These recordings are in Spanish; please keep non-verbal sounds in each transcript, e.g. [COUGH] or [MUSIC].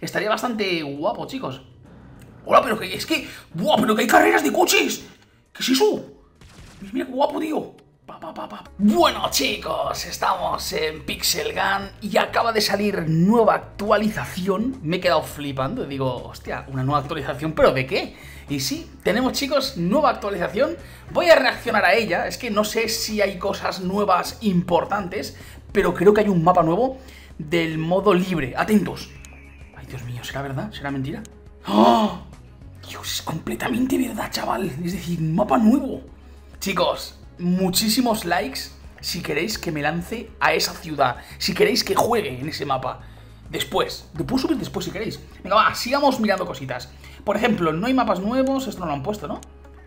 Estaría bastante guapo, chicos. Hola, pero que es que... ¡Buah, pero que hay carreras de coches! ¿Qué es eso? Mira qué guapo, tío. Bueno chicos, estamos en Pixel Gun y acaba de salir nueva actualización. Me he quedado flipando digo, hostia, una nueva actualización, ¿pero de qué? Y sí, tenemos chicos, nueva actualización. Voy a reaccionar a ella, es que no sé si hay cosas nuevas importantes, pero creo que hay un mapa nuevo del modo libre. Atentos. Dios mío, ¿será verdad? ¿Será mentira? ¡Oh! Dios, es completamente verdad, chaval. Es decir, un mapa nuevo. Chicos, muchísimos likes si queréis que me lance a esa ciudad. Si queréis que juegue en ese mapa. Después. Puedo subir después si queréis. Venga, va, sigamos mirando cositas. Por ejemplo, no hay mapas nuevos. Esto no lo han puesto, ¿no?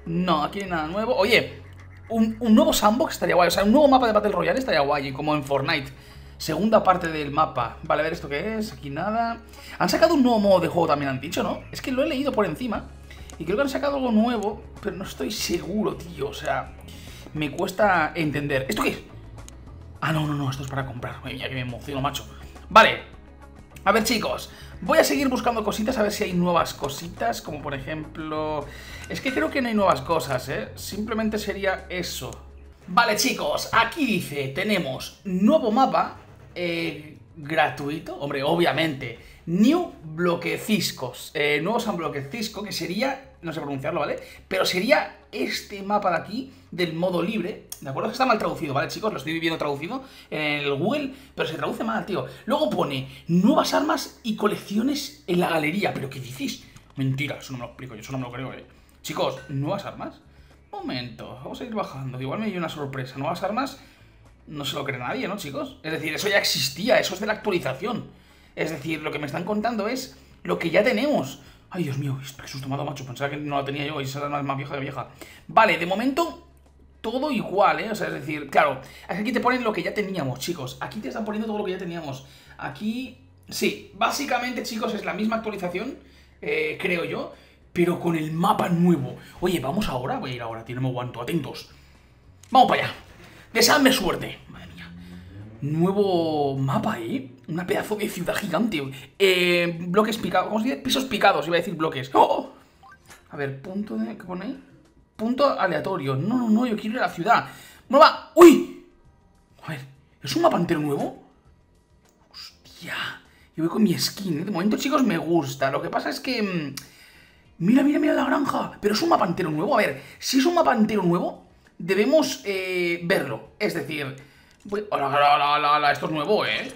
No, aquí no hay nada nuevo. Oye, un, nuevo sandbox estaría guay. O sea, un nuevo mapa de Battle Royale estaría guay, como en Fortnite. Segunda parte del mapa. Vale, a ver esto qué es. Aquí nada. Han sacado un nuevo modo de juego también, han dicho, ¿no? Es que lo he leído por encima. Y creo que han sacado algo nuevo, pero no estoy seguro, tío. O sea, me cuesta entender. ¿Esto qué es? Ah, no, no, no, esto es para comprar. Mira que me emociono, macho. Vale. A ver, chicos. Voy a seguir buscando cositas a ver si hay nuevas cositas, como por ejemplo... Es que creo que no hay nuevas cosas, ¿eh? Simplemente sería eso. Vale, chicos, aquí dice, tenemos nuevo mapa eh, gratuito, hombre, obviamente, New Bloqueciscos, eh, nuevo San Bloquecisco, que sería, no sé pronunciarlo, ¿vale? Pero sería este mapa de aquí, del modo libre, ¿de acuerdo? Que está mal traducido, ¿vale, chicos? Lo estoy viendo traducido en el Google, pero se traduce mal, tío. Luego pone nuevas armas y colecciones en la galería, ¿pero qué dices? Mentira, eso no me lo explico, yo eso no me lo creo, ¿eh? Chicos, ¿nuevas armas? Momento, vamos a ir bajando, igual me dio una sorpresa. Nuevas armas, no se lo cree nadie, ¿no, chicos? Es decir, eso ya existía, eso es de la actualización. Es decir, lo que me están contando es lo que ya tenemos. Ay, Dios mío, qué susto me macho. Pensaba que no la tenía yo y esa es más vieja que vieja. Vale, de momento, todo igual, ¿eh? O sea, es decir, claro, aquí te ponen lo que ya teníamos, chicos. Aquí te están poniendo todo lo que ya teníamos. Aquí, sí, básicamente, chicos, es la misma actualización, eh, creo yo, pero con el mapa nuevo. Oye, vamos ahora, voy a ir ahora, tiene me aguanto, atentos. Vamos para allá. Deseadme suerte. Nuevo mapa, ¿eh? Una pedazo de ciudad gigante. Eh, bloques picados. ¿Cómo se dice? Pisos picados, iba a decir bloques. ¡Oh! A ver, punto de... ¿Qué pone ahí? Punto aleatorio. No, no, no, yo quiero ir a la ciudad. ¡Nueva! ¡Uy! A ver, ¿es un mapa entero nuevo? ¡Hostia! Yo voy con mi skin, ¿eh? De momento, chicos, me gusta. Lo que pasa es que... Mm, mira, mira, mira la granja. Pero es un mapa entero nuevo. A ver, si es un mapa entero nuevo, debemos eh, verlo. Es decir Hola, hola, hola, hola, esto es nuevo, ¿eh?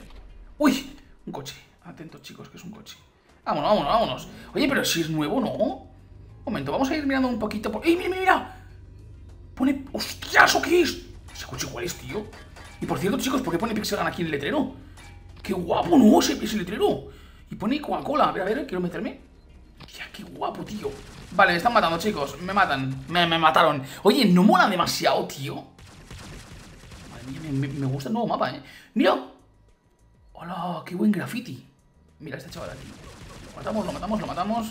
¡Uy! Un coche. Atentos, chicos, que es un coche. Vámonos, vámonos, vámonos. Oye, pero si es nuevo, ¿no? Un momento, vamos a ir mirando un poquito por... ¡Ey, mira, mira! Pone... ¡Hostias, ¿o qué es? ¿Ese coche cuál es, tío? Y por cierto, chicos, ¿por qué pone Pixelgan aquí en el letrero? ¡Qué guapo, no! Ese, ese letrero. Y pone Coca-Cola. A ver, a ver, quiero meterme. ¡Ya, qué guapo, tío! Vale, me están matando, chicos. Me matan. Me, me mataron. Oye, ¿no mola demasiado, tío? me, gusta el nuevo mapa, ¿eh? ¡Mira! ¡Hola! ¡Qué buen graffiti! Mira este chaval aquí. Lo matamos, lo matamos, lo matamos.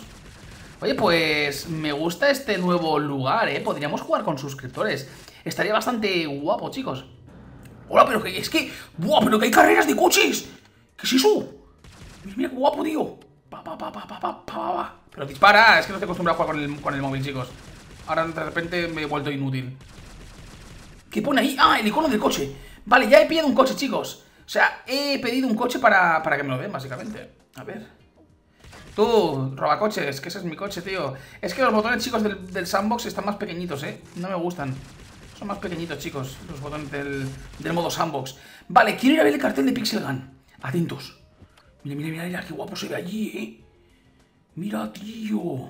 Oye, pues me gusta este nuevo lugar, ¿eh? Podríamos jugar con suscriptores. Estaría bastante guapo, chicos. Hola, pero que es que... ¡Buah! ¡Pero que hay carreras de coches! ¿Qué es eso? Mira qué guapo, tío. Pa, pa, pa, pa, pa, pa, pa. Pero dispara, es que no estoy acostumbrado a jugar con el, con el móvil, chicos. Ahora de repente me he vuelto inútil. ¿Qué pone ahí? ¡Ah, el icono del coche! Vale, ya he pedido un coche, chicos O sea, he pedido un coche para, que me lo den, básicamente A ver Tú, robacoches, que ese es mi coche, tío Es que los botones, chicos, del, sandbox están más pequeñitos, ¿eh? No me gustan Son más pequeñitos, chicos, los botones del, del modo sandbox Vale, quiero ir a ver el cartel de Pixel Gun Atentos Mira, mira, mira, mira, qué guapo se ve allí, ¿eh? Mira, tío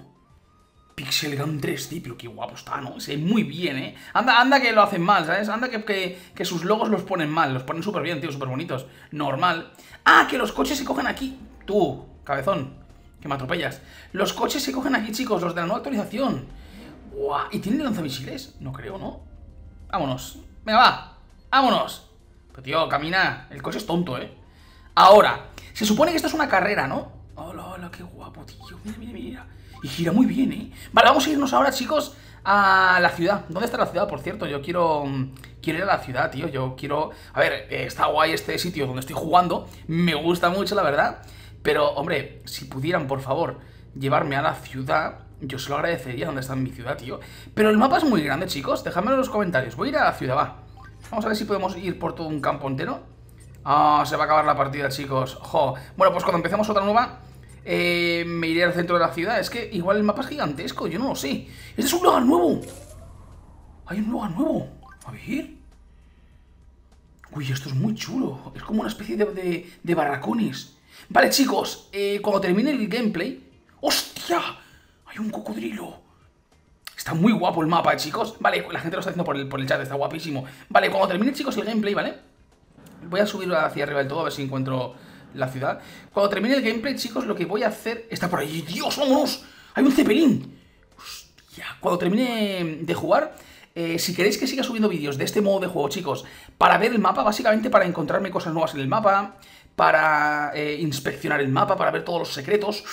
Pixel Gun 3D, pero qué guapo está, ¿no? Se ve muy bien, ¿eh? Anda, anda que lo hacen mal, ¿sabes? Anda que, que, sus logos los ponen mal, los ponen súper bien, tío, súper bonitos. Normal. Ah, que los coches se cogen aquí. Tú, cabezón, que me atropellas. Los coches se cogen aquí, chicos, los de la nueva actualización. ¡Guau! ¿Y tienen lanzamisiles? No creo, ¿no? Vámonos. Venga, va. Vámonos. Pero, tío, camina. El coche es tonto, ¿eh? Ahora, se supone que esto es una carrera, ¿no? Qué guapo, tío. Mira, mira, mira. Y gira muy bien, ¿eh? Vale, vamos a irnos ahora, chicos, a la ciudad. ¿Dónde está la ciudad, por cierto? Yo quiero... Quiero ir a la ciudad, tío. Yo quiero... A ver, está guay este sitio donde estoy jugando. Me gusta mucho, la verdad. Pero, hombre, si pudieran, por favor, llevarme a la ciudad, yo se lo agradecería donde está mi ciudad, tío. Pero el mapa es muy grande, chicos. Dejadmelo en los comentarios. Voy a ir a la ciudad, va. Vamos a ver si podemos ir por todo un campo entero. Ah, se va a acabar la partida, chicos. Jo. Bueno, pues cuando empecemos otra nueva, eh, me iré al centro de la ciudad. Es que igual el mapa es gigantesco, yo no lo sé. Este es un lugar nuevo. Hay un lugar nuevo. A ver. Uy, esto es muy chulo. Es como una especie de, de, barracones. Vale, chicos, eh, cuando termine el gameplay... ¡Hostia! Hay un cocodrilo. Está muy guapo el mapa, chicos. Vale, la gente lo está haciendo por el, por el chat, está guapísimo. Vale, cuando termine, chicos, el gameplay, ¿vale? Voy a subir hacia arriba del todo a ver si encuentro la ciudad. Cuando termine el gameplay, chicos, lo que voy a hacer... Está por ahí. ¡Dios, vámonos! ¡Hay un cepelín! Hostia. Cuando termine de jugar... Eh, si queréis que siga subiendo vídeos de este modo de juego, chicos, para ver el mapa, básicamente para encontrarme cosas nuevas en el mapa, para eh, inspeccionar el mapa, para ver todos los secretos.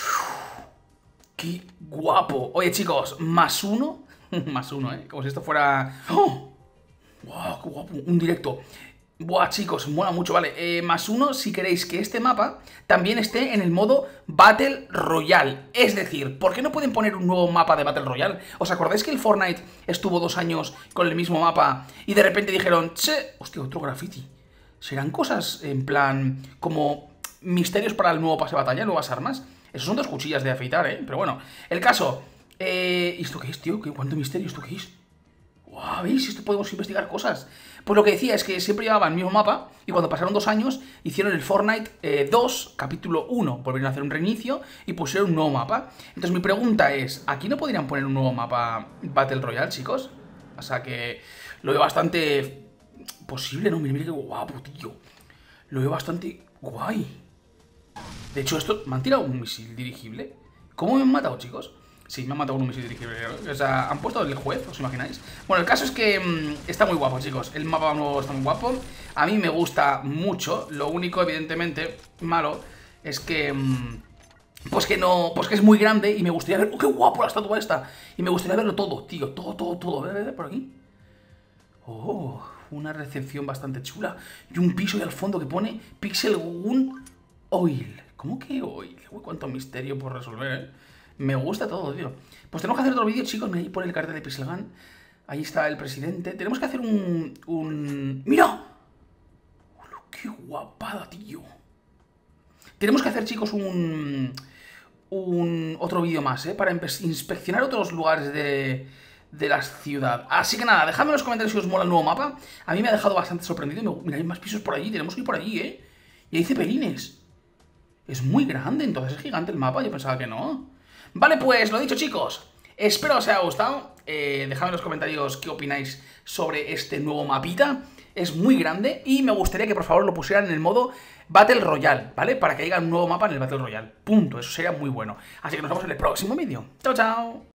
¡Qué guapo! Oye, chicos, más uno, [LAUGHS] más uno, ¿eh? Como si esto fuera... ¡Oh! ¡Wow, qué guapo! Un directo. Buah, chicos, mola mucho, vale. Eh, más uno si queréis que este mapa también esté en el modo Battle Royale. Es decir, ¿por qué no pueden poner un nuevo mapa de Battle Royale? ¿Os acordáis que el Fortnite estuvo dos años con el mismo mapa y de repente dijeron, che, hostia, otro graffiti? ¿Serán cosas en plan como misterios para el nuevo pase de batalla, nuevas armas? Esos son dos cuchillas de afeitar, ¿eh? Pero bueno, el caso... Eh, ¿Esto qué es, tío? ¿Qué, ¿Cuánto misterio? ¿Esto qué es? ¡Wow! ¿Veis? Esto podemos investigar cosas. Pues lo que decía es que siempre llevaban el mismo mapa y cuando pasaron dos años hicieron el Fortnite 2, eh, capítulo 1. Volvieron a hacer un reinicio y pusieron un nuevo mapa. Entonces mi pregunta es, ¿aquí no podrían poner un nuevo mapa Battle Royale, chicos? O sea que lo veo bastante posible, ¿no? Mira, mira qué guapo, tío. Lo veo bastante guay. De hecho, esto... ¿Me han tirado un misil dirigible? ¿Cómo me han matado, chicos? Sí, me han matado con un misil dirigible. O sea, han puesto el juez, ¿os imagináis? Bueno, el caso es que mm, está muy guapo, chicos. El mapa nuevo está muy guapo. A mí me gusta mucho. Lo único, evidentemente, malo es que... Mm, pues que no... Pues que es muy grande y me gustaría ver... ¡Oh, qué guapo la estatua esta! Y me gustaría verlo todo, tío. Todo, todo, todo. Ve, ve, por aquí. Oh, una recepción bastante chula. Y un piso de al fondo que pone Pixel Oil. ¿Cómo que oil? Uy, cuánto misterio por resolver, ¿eh? Me gusta todo, tío. Pues tenemos que hacer otro vídeo, chicos. Mira, ahí por el cartel de Pixelgan. Ahí está el presidente. Tenemos que hacer un... un... ¡Mira! ¡Qué guapada, tío! Tenemos que hacer, chicos, un... un otro vídeo más, ¿eh? Para inspeccionar otros lugares de, de la ciudad. Así que nada, dejadme en los comentarios si os mola el nuevo mapa. A mí me ha dejado bastante sorprendido. Mira, hay más pisos por allí. Tenemos que ir por allí, ¿eh? Y hay cepelines. Es muy grande, entonces es gigante el mapa. Yo pensaba que no. Vale, pues lo dicho chicos, espero os haya gustado. Eh, dejadme en los comentarios qué opináis sobre este nuevo mapita. Es muy grande y me gustaría que por favor lo pusieran en el modo Battle Royale, ¿vale? Para que haya un nuevo mapa en el Battle Royale. Punto, eso sería muy bueno. Así que nos vemos en el próximo vídeo. Chao, chao.